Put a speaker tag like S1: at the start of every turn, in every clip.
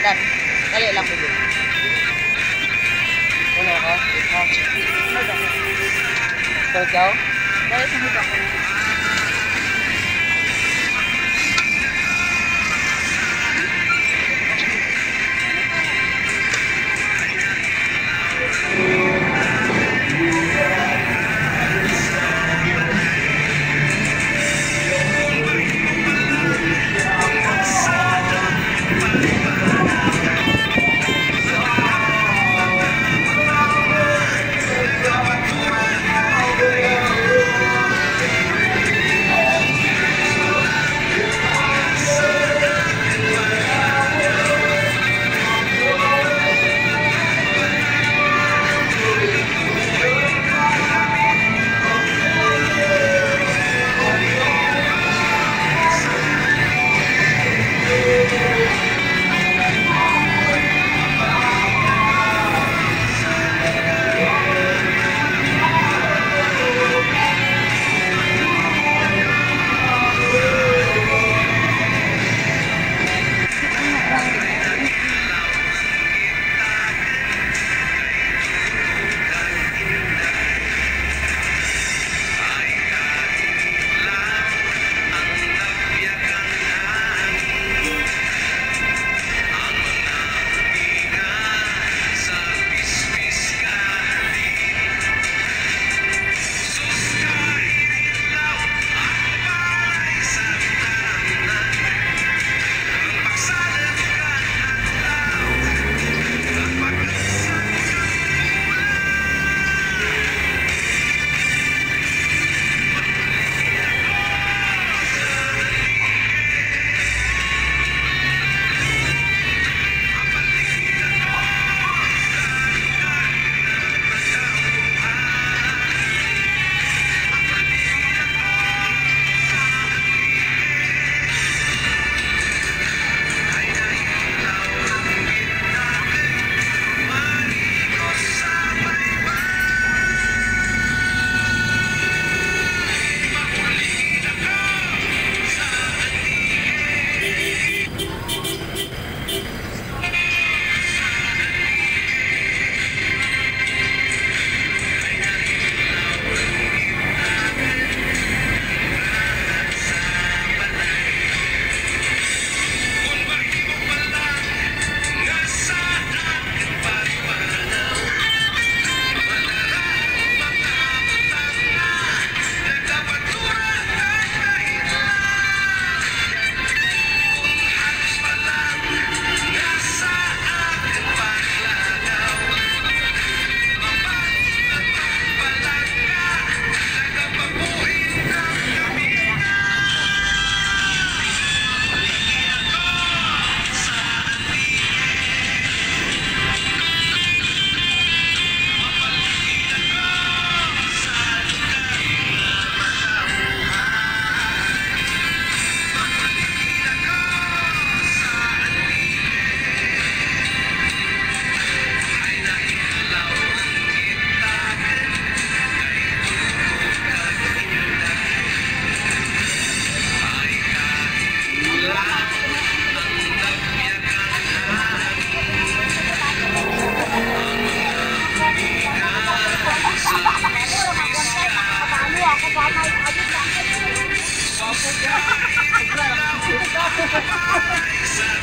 S1: dan kali lang dulu.
S2: Ano ka? Ikaw. Ikaw.
S1: Ikaw. Ikaw. Ikaw. Ikaw.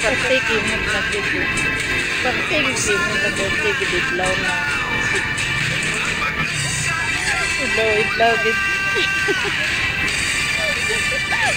S1: Partiki mo na dito. Partiki mo na dito. Idlaw na. Idlaw, idlaw. gid.